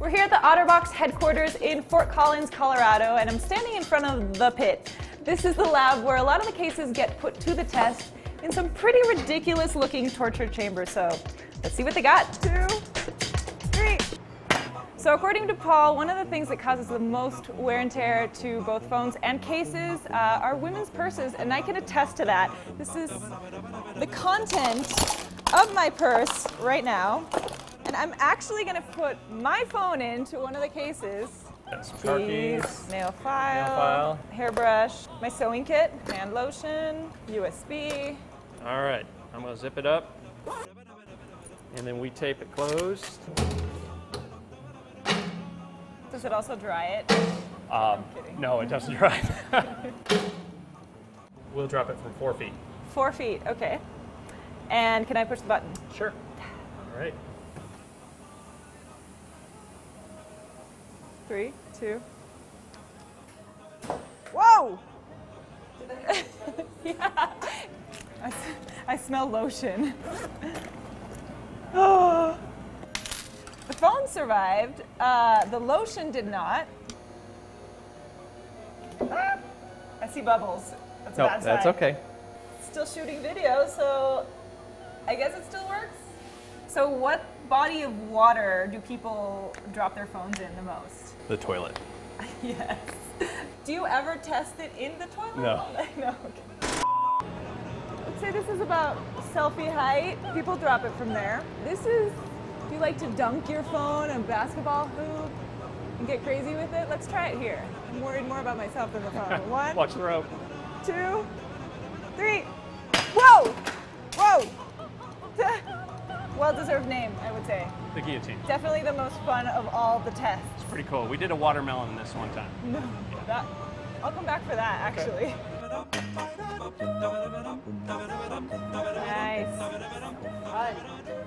We're here at the OtterBox headquarters in Fort Collins, Colorado, and I'm standing in front of the pit. This is the lab where a lot of the cases get put to the test in some pretty ridiculous looking torture chambers. So let's see what they got. Two, three. So according to Paul, one of the things that causes the most wear and tear to both phones and cases uh, are women's purses, and I can attest to that. This is the content of my purse right now. And I'm actually going to put my phone into one of the cases. Some car keys. Nail file, Nail file. hairbrush, my sewing kit, hand lotion, USB. All right, I'm gonna zip it up. And then we tape it closed. Does it also dry it? Um, no, it doesn't dry. It. We'll drop it from four feet. Four feet, okay. And can I push the button? Sure. All right. Three, two. Whoa! yeah. I, s- I smell lotion. oh. The phone survived. Uh, the lotion did not. Ah, I see bubbles. That's a No, bad that's okay. Still shooting video, so I guess it still works. So, what body of water do people drop their phones in the most? The toilet. Yes. Do you ever test it in the toilet? No. no. Okay. Let's say this is about selfie height. People drop it from there. This is. Do you like to dunk your phone in a basketball hoop and get crazy with it? Let's try it here. I'm worried more about myself than the phone. One, Watch the rope. two, well-deserved name, I would say. The guillotine. Definitely the most fun of all the tests. It's pretty cool. We did a watermelon this one time. No, that, I'll come back for that actually. Nice. Fun.